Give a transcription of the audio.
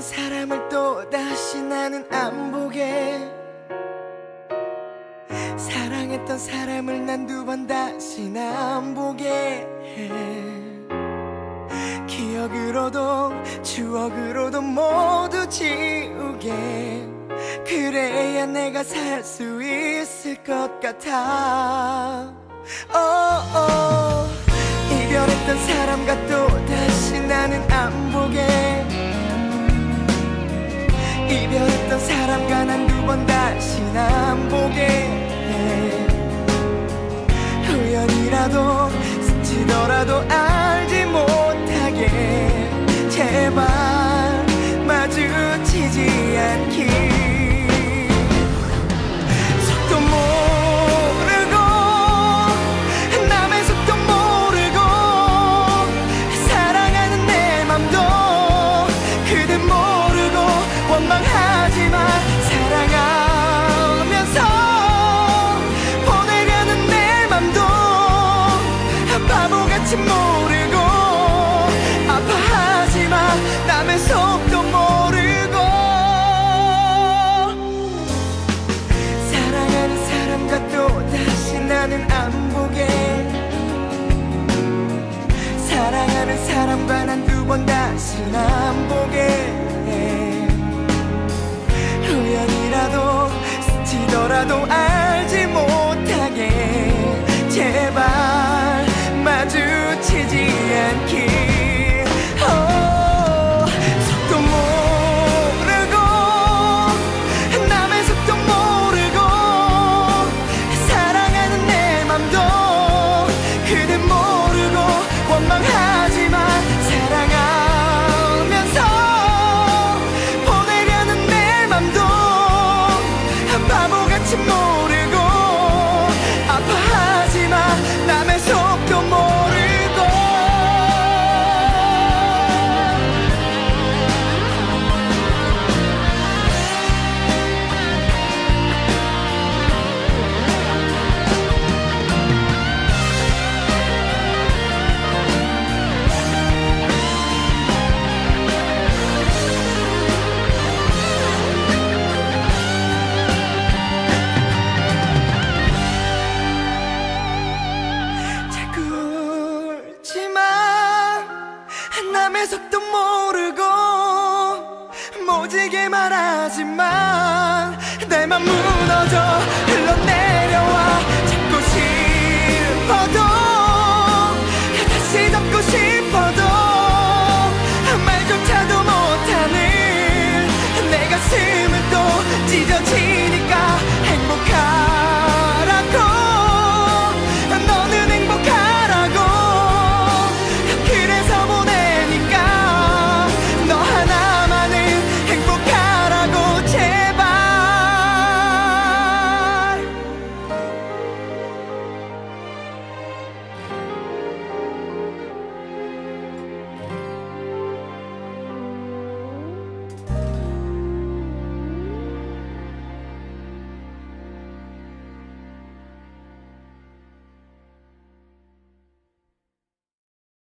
사람을 또 다시 나는 안 보게. 사랑했던 사람을 난 두 번 다시 안 보게. 해 기억으로도 추억으로도 모두 지우게. 그래야 내가 살 수 있을 것 같아 우연이라도 스치더라도 남의 속도 모르고 사랑하는 사람과 또 다시 나는 안 보게. 사랑하는 사람과 난 두 번 다시 안 보게. 우연이라도 스치더라도 남의 속도 모르고 모지게 말하지만 내 맘 무너져